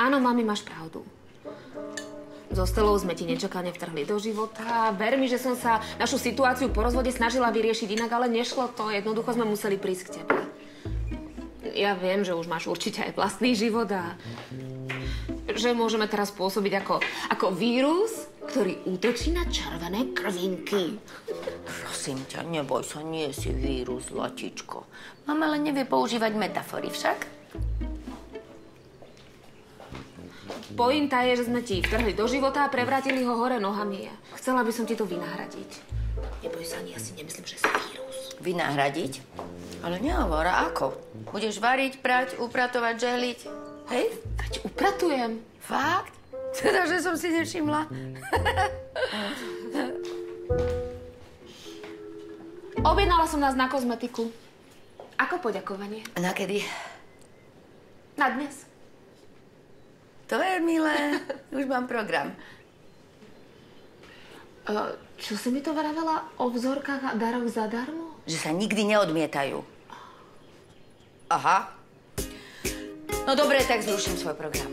Áno, mami, máš pravdu. So Stelou sme ti nečakane vtrhli do života. Ver mi, že som sa našu situáciu po rozvode snažila vyriešiť inak, ale nešlo to. Jednoducho sme museli prísť k tebe. Ja viem, že už máš určite aj vlastný život a že môžeme teraz pôsobiť ako, ako vírus, ktorý útočí na červené krvinky. Prosím ťa, neboj sa, nie si vírus, Zlatičko. Mama len nevie používať metafory však. Pointa je, že sme ti vtrhli do života a prevrátili ho hore nohami. Chcela by som ti to vynahradiť. Neboj sa, ani ja si nemyslím, že si vírus. Vynahradiť? Ale nehovor, ako? Budeš variť, prať, upratovať, žehliť? Hej? Veď upratujem. Fakt? Teda, že som si nevšimla. Objednala som nás na kozmetiku. Ako poďakovanie? Na kedy? Na dnes. To je milé. Už mám program. Čo si mi to vravela o vzorkách a daroch zadarmo? Že sa nikdy neodmietajú. Aha. No dobre, tak zruším svoj program.